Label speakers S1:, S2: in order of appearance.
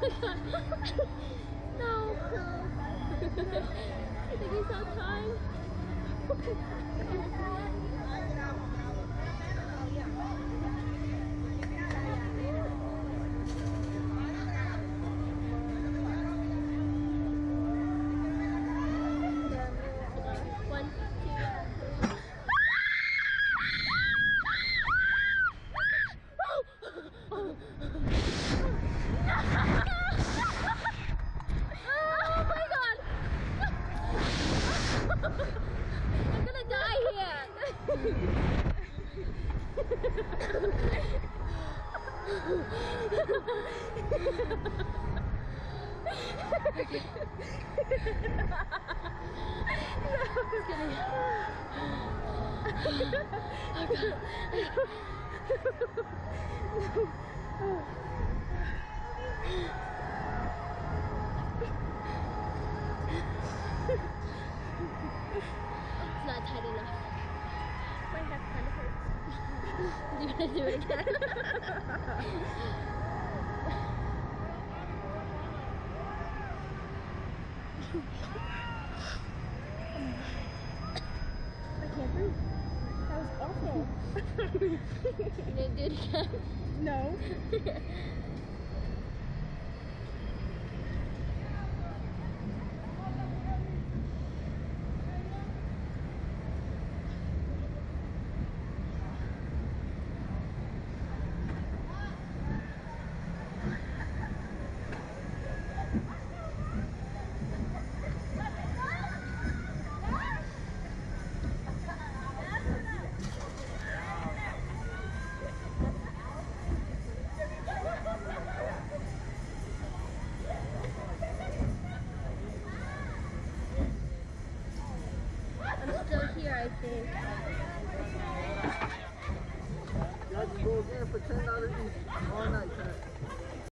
S1: My no. I think he's out of time. die here! It's Do you want to do it again?
S2: I can't breathe. That was awful.
S1: You gonna do it again?
S2: no.
S1: I.
S3: Y'all can go again for ten dollars each all night.